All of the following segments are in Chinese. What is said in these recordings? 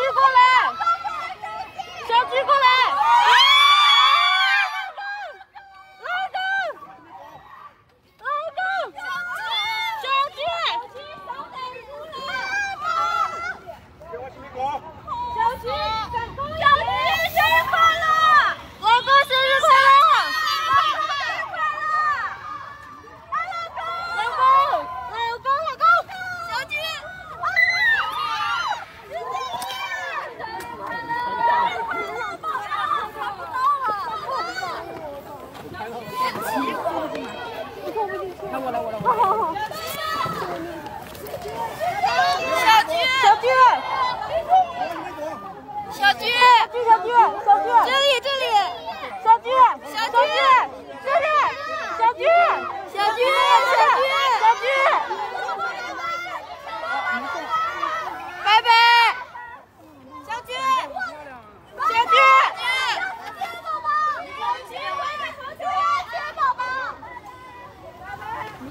师傅来。来，我来，我来。好好好。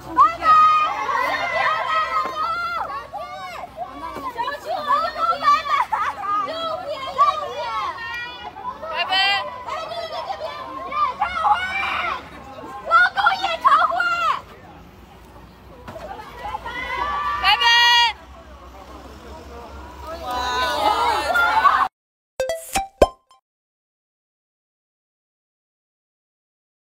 Bye bye.